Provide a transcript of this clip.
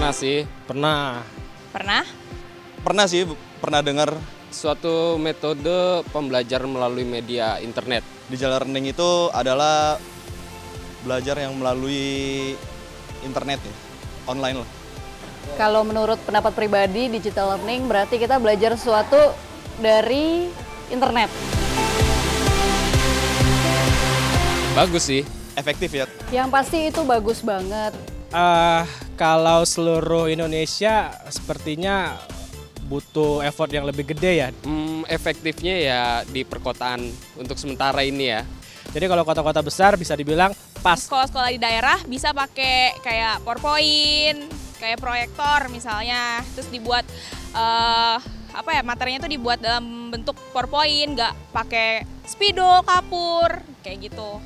Pernah sih. Pernah. Pernah? Pernah sih, pernah dengar Suatu metode pembelajaran melalui media internet. digital learning itu adalah belajar yang melalui internet ya, online lah. Kalau menurut pendapat pribadi, digital learning berarti kita belajar sesuatu dari internet. Bagus sih. Efektif ya. Yang pasti itu bagus banget. Eh, kalau seluruh Indonesia sepertinya butuh effort yang lebih gede ya. Hmm, efektifnya ya di perkotaan untuk sementara ini ya. Jadi kalau kota-kota besar bisa dibilang pas. Sekolah-sekolah di daerah bisa pakai kayak PowerPoint, kayak proyektor misalnya, terus dibuat eh, apa ya materinya itu dibuat dalam bentuk PowerPoint, nggak pakai spidol, kapur, kayak gitu.